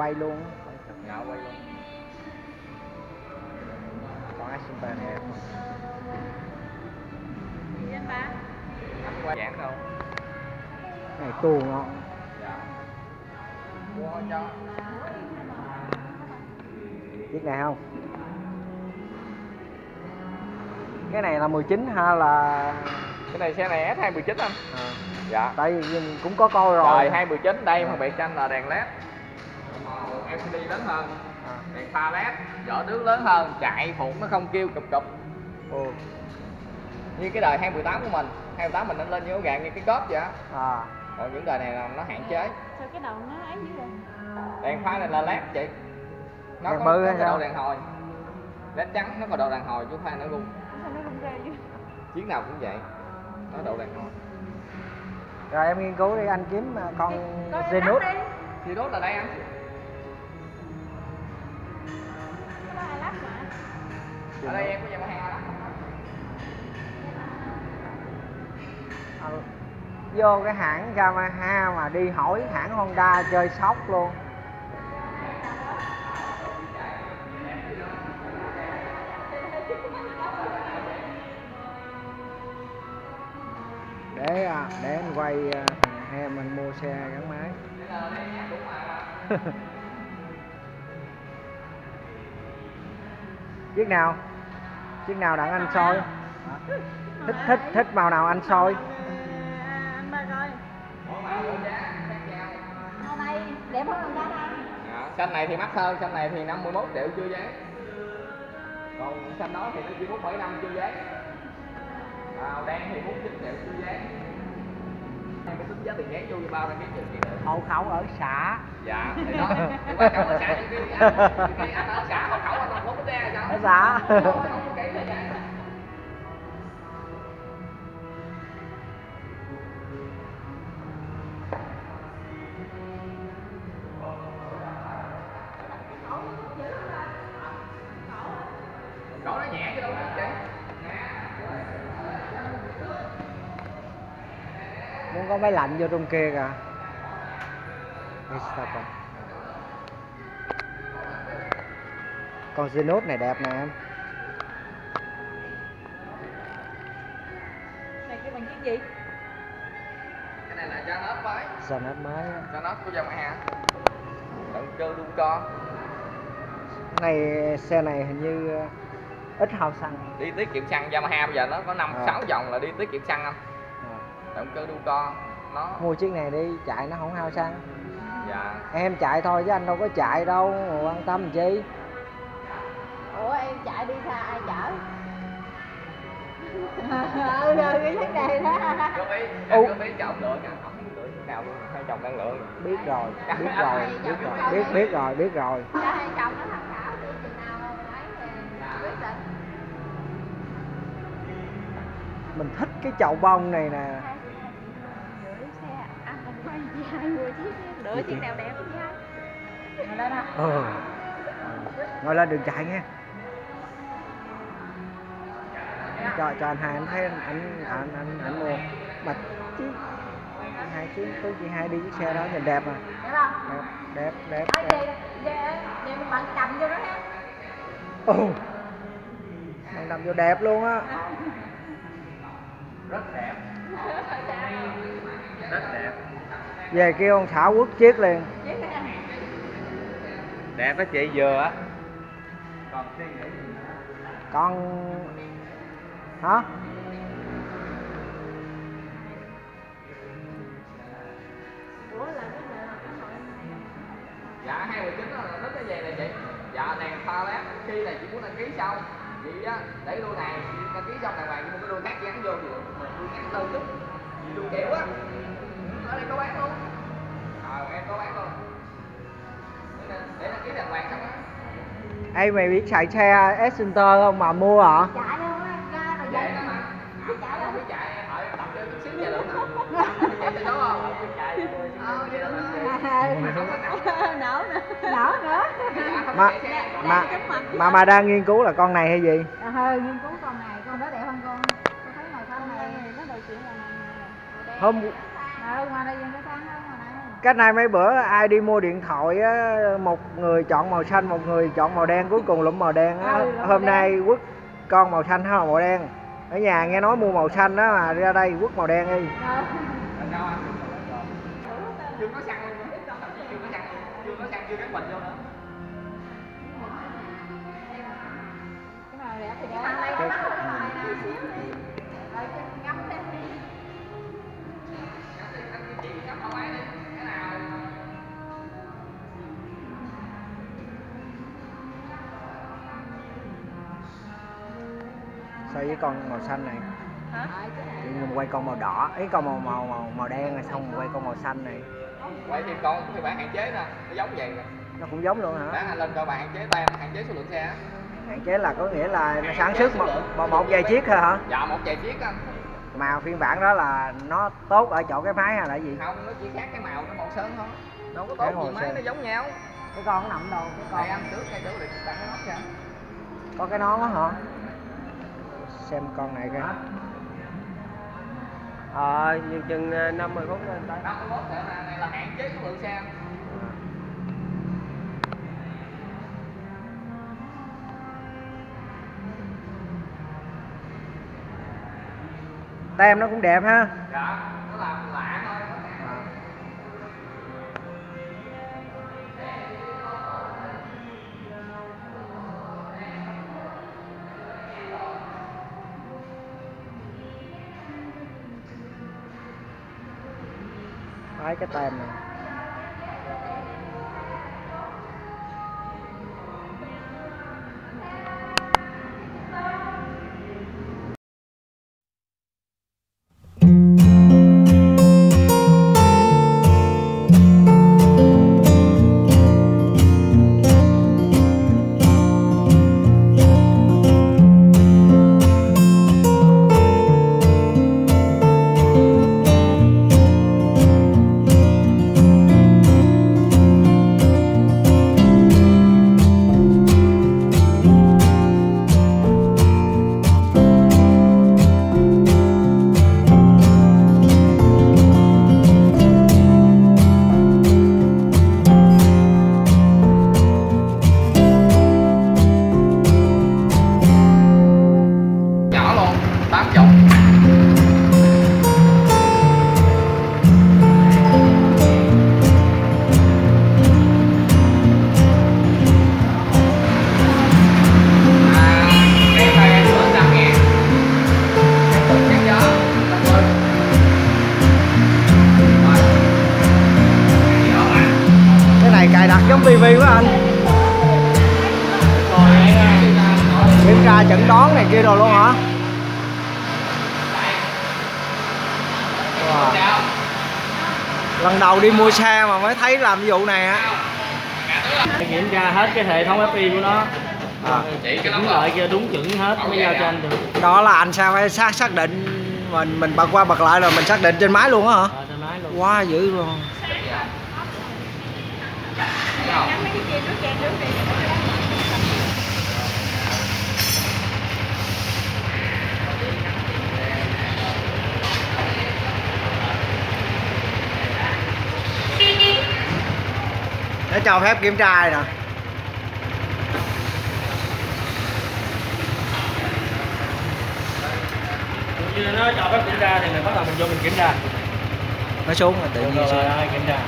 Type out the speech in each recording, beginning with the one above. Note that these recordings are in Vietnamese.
quay luôn. Dạ quay luôn. Con Action Pen đẹp Gì anh ba? Quay giảng đâu? Này tua ngon dạ. Mua cho. Chiếc này không? Cái này là 19 hay là cái này xe này S219 anh. À, dạ. Tại vì cũng có coi rồi. Rồi 219 đây mà bị xanh là đèn led LCD lớn hơn. À. đèn pha led vỏ nước lớn hơn chạy phụ nó không kêu cụp cụp. Ồ. như cái đời 218 của mình 218 mình nó lên như gà như cái cốp vậy á. À. Còn những đời này là nó hạn chế. Sao cái đầu nó ấy dữ vậy? đèn pha này là led chị. Nó Đèn có, có cái đầu đèn hồi. Led trắng nó có đầu đèn hồi chứ pha nó rung Sao nó rung ra dữ? chiếc nào cũng vậy. Nó đầu đèn hồi. Rồi em nghiên cứu đi anh kiếm à, con Zenus đốt là đây anh ở đây em có Yamaha lắm Ờ, vô cái hãng Yamaha mà đi hỏi hãng Honda chơi sóc luôn. Để à, để anh quay à, thằng em anh mua xe gắn máy. Chiếc nào chiếc nào đặng anh soi? Thích thích thích màu nào anh soi. Màu đẹp hơn màu? Dạ, xanh này thì mắc hơn xanh này thì 51 triệu chưa dán. Còn xanh đó thì nó chỉ 1,5 chưa dán. À, đen thì 49 triệu chưa dán. Em có tính giá tiền dán vô bao đăng ký chưa hộ khẩu ở xã. Dạ thì đó. Là xã cái anh ở xã hộ khẩu anh không có đề sao ở xã máy lạnh vô trong kia kìa. Con Zenus này đẹp nè. Em Này cái bằng chiếc gì? cái này là cho nó với Zenus mới. Á. cho nó của Yamaha động cơ đun co này xe này hình như ờ, ít hao xăng. Đi tiết kiệm xăng Yamaha bây giờ nó có năm À. sáu vòng là đi tiết kiệm xăng không? À. động cơ đun co nó. Mua chiếc này đi chạy nó không hao xăng. dạ. Em chạy thôi chứ anh đâu có chạy đâu mà quan tâm chi? Ủa em chạy đi xa ai chở? ừ rồi cái chiếc này đó. Ồ. cứ biết chồng lựa nào luôn hai chồng đang lựa biết rồi biết rồi biết rồi biết biết rồi biết rồi. Cho hai chồng nó tham khảo đi chừng nào ấy thì quyết định. mình thích cái chậu bông này nè Gửi xe anh anh quay chị hai người chiếc lựa chiếc nào đẹp chị hai. Ngồi lên nào. ừ ngồi lên đừng chạy nghe cho cho anh hai anh thấy anh anh anh anh, anh mua mà chứ. Anh hai chứ tôi chị hai đi cái xe đó nhìn đẹp à Đẹp đẹp đẹp Ở đẹp, đẹp. bận cầm vô đó ha. ừ Bằng đầm vô đẹp luôn á. Rất đẹp rất đẹp về kêu ông thảo quốc chiếc liền. Đẹp đó chị vừa á. Còn suy nghĩ con hả là là dạ hai mươi chín là nó cái gì này chị. Dạ đèn pha led khi này chị muốn đăng ký xong chị á để đuôi này đăng ký xong đàng hoàng nhưng một cái đuôi khác dán vô thì đuôi khác lâu chút chị đuôi kiểu á ở đây có bán luôn? Ờ em có bán luôn. Để, để đăng ký đàng hoàng xong á Ê mày biết xài xe Exenter không mà mua hả? Chạy đâu á, ra rồi vậy chạy đó đâu mà Biết chạy chạy hỏi tập cho chút xíu vậy được chạy cho không? Chạy ờ vậy được nổ nữa. Nổ nữa. Mà mà mà mà đang nghiên cứu là con này hay gì? à, hơi nghiên cứu con này. Con đó đẹp hơn con. Con thấy màu xanh này. Nó đầu chuyện là màu này Hôm ờ cái này cách nay mấy bữa ai đi mua điện thoại á một người chọn màu xanh một người chọn màu đen cuối cùng lụm màu đen á. Lụm hôm nay quất con màu xanh hay là màu đen. Ở nhà nghe nói mua màu xanh đó mà ra đây quất màu đen đi. Ờ. so với con màu xanh này? Hả? Tự nhiên quay con màu đỏ. Ấy con màu màu màu màu đen rồi xong quay con màu xanh này. Quay thêm con thì bán hạn chế nè nó giống vậy nè. Nó cũng giống luôn hả? Bán lên cho bạn hạn chế tem hạn chế số lượng xe á. hạn chế là có nghĩa là nó sản xuất một, một, một vài chiếc thôi hả? Dạ một vài chiếc anh mà phiên bản đó là nó tốt ở chỗ cái máy hay là gì? Không nó chỉ khác cái màu cái màu sơn thôi. Đâu có tốt gì màu mấy sơn. nó giống nhau. Cái con nó nằm đâu cái đây anh trước ngay trước để đặt cái anh có cái nón đó hả xem con này coi. Ờ, như chừng ờ, 50 phút lên tới. 51 cỡ này, này là hạn chế số lượng xe. Tem nó cũng đẹp ha. Dạ thấy cái tem này nhỏ giống tivi quá anh kiểm tra chẩn đoán này kia rồi luôn hả wow. lần đầu đi mua xe mà mới thấy làm vụ này á Kiểm tra hết cái hệ thống FI của nó. à. Đúng lại kia đúng chuẩn hết mới giao cho anh được. đó là anh sao phải xác xác định mình mình bật qua bật lại rồi mình xác định trên máy luôn á hả trên máy luôn. quá dữ luôn nó cho phép kiểm tra rồi nè Như nó cho phép kiểm tra thì mình bắt đầu mình vô mình kiểm tra. nó xuống rồi tự nhiên rồi, xuống rồi, kiểm tra.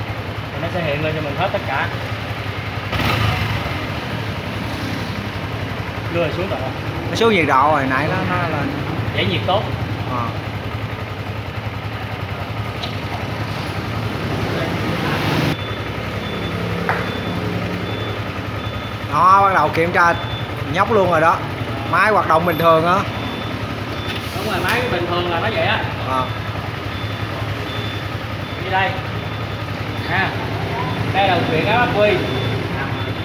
Thì nó sẽ hiện lên cho mình hết tất cả. Đưa xuống rồi. nó xuống nhiệt độ rồi nãy nó nó lên Giải nhiệt tốt. Ờ. đó bắt đầu kiểm tra nhóc luôn rồi đó máy hoạt động bình thường á Đúng rồi, máy bình thường là nó vậy á. Ờ. Như đây. Ha. Đây là chuyện áp quy.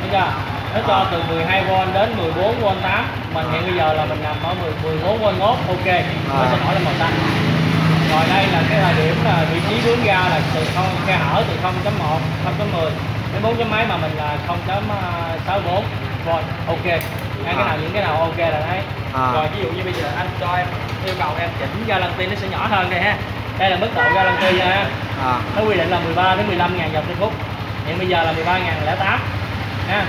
Thấy chưa? Nó cho từ 12V đến 14V 8 Mình hiện bây giờ là mình nằm ở 10 14V nốt Ok. Nó sẽ nổi lên màu xanh. Rồi đây là cái thời điểm là vị trí hướng ra là từ không khe hở từ 0.1, 0.10 đến 4 chấm mấy mà mình là 0.64 V Ok. Ngay cái À. nào những cái nào ok là đấy. À. Rồi ví dụ như bây giờ anh cho em yêu cầu em chỉnh ga lăng ti nó sẽ nhỏ hơn đây ha. Đây là mức độ ga lăng ti nha. À. Nó quy định là 13 đến 15 ngàn dòng trên phút. Hiện bây giờ là 13 ngàn lẻ tám. Ha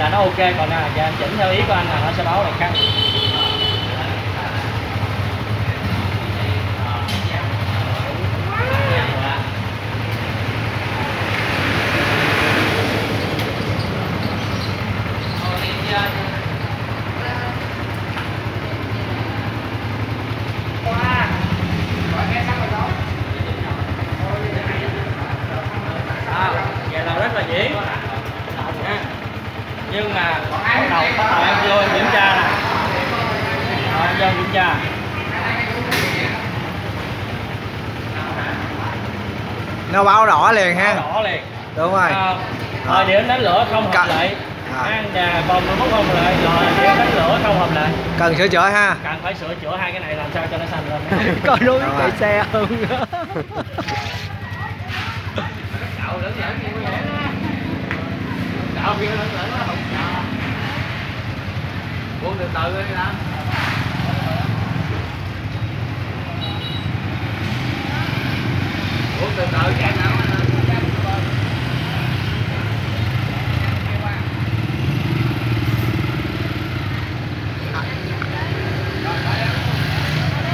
là nó ok, còn là cho anh chỉnh theo ý của anh là nó sẽ báo là khác à, vậy là rất là dễ nha nhưng mà bắt đầu bắt đầu em vô em kiểm tra nè. Rồi, em vô em kiểm tra. Nó báo rõ liền ha. Đỏ liền. Đúng rồi. À, thời điểm đánh lửa không hợp lệ. À. à. và vòng nó không hợp lệ. Rồi điểm đánh lửa không hợp lệ. Cần sửa chữa ha. Cần phải sửa chữa hai cái này làm sao cho nó xanh lên. Có đúng chạy xe không cậu kia lớn lớn nó không cậu buông từ từ đi làm buông từ từ chạy nào.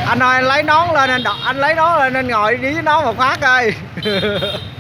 Anh ơi anh lấy nón lên anh anh lấy nón lên anh ngồi đi với nó một phát coi